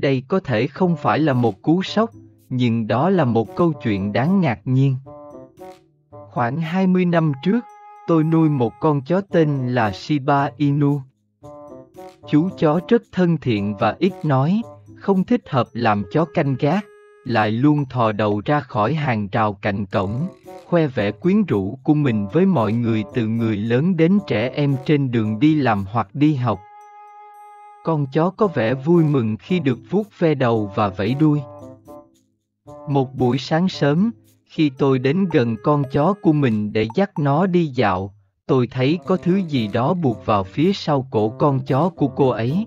đây có thể không phải là một cú sốc, nhưng đó là một câu chuyện đáng ngạc nhiên. Khoảng 20 năm trước, tôi nuôi một con chó tên là Shiba Inu. Chú chó rất thân thiện và ít nói, không thích hợp làm chó canh gác, lại luôn thò đầu ra khỏi hàng rào cạnh cổng, khoe vẻ quyến rũ của mình với mọi người từ người lớn đến trẻ em trên đường đi làm hoặc đi học. Con chó có vẻ vui mừng khi được vuốt ve đầu và vẫy đuôi. Một buổi sáng sớm, khi tôi đến gần con chó của mình để dắt nó đi dạo, tôi thấy có thứ gì đó buộc vào phía sau cổ con chó của cô ấy.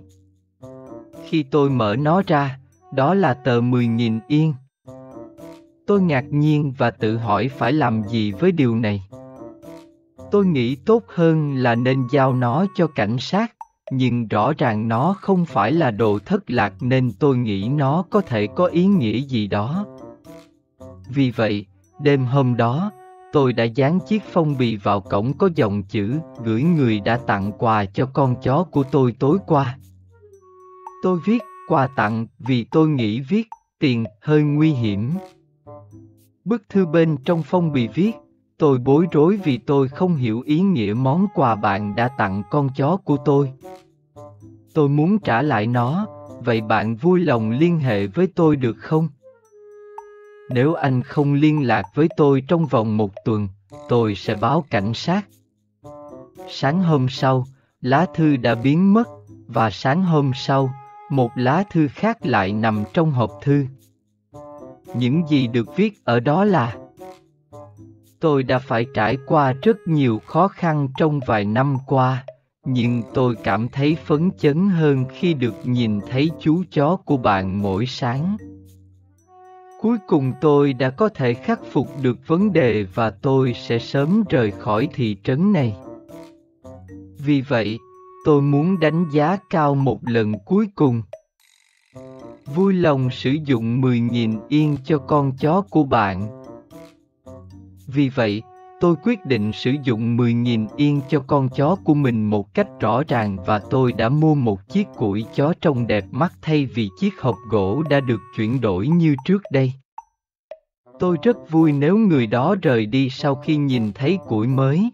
Khi tôi mở nó ra, đó là tờ 10.000 yên. Tôi ngạc nhiên và tự hỏi phải làm gì với điều này. Tôi nghĩ tốt hơn là nên giao nó cho cảnh sát, nhưng rõ ràng nó không phải là đồ thất lạc nên tôi nghĩ nó có thể có ý nghĩa gì đó. Vì vậy, đêm hôm đó, tôi đã dán chiếc phong bì vào cổng có dòng chữ gửi người đã tặng quà cho con chó của tôi tối qua. Tôi viết quà tặng vì tôi nghĩ viết tiền hơi nguy hiểm. Bức thư bên trong phong bì viết, tôi bối rối vì tôi không hiểu ý nghĩa món quà bạn đã tặng con chó của tôi. Tôi muốn trả lại nó, vậy bạn vui lòng liên hệ với tôi được không? Nếu anh không liên lạc với tôi trong vòng một tuần, tôi sẽ báo cảnh sát. Sáng hôm sau, lá thư đã biến mất, và sáng hôm sau, một lá thư khác lại nằm trong hộp thư. Những gì được viết ở đó là Tôi đã phải trải qua rất nhiều khó khăn trong vài năm qua, nhưng tôi cảm thấy phấn chấn hơn khi được nhìn thấy chú chó của bạn mỗi sáng. Cuối cùng tôi đã có thể khắc phục được vấn đề và tôi sẽ sớm rời khỏi thị trấn này. Vì vậy, tôi muốn đánh giá cao một lần cuối cùng. Vui lòng sử dụng 10.000 yên cho con chó của bạn. Vì vậy, tôi quyết định sử dụng 10.000 yên cho con chó của mình một cách rõ ràng và tôi đã mua một chiếc củi chó trông đẹp mắt thay vì chiếc hộp gỗ đã được chuyển đổi như trước đây. Tôi rất vui nếu người đó rời đi sau khi nhìn thấy củi mới.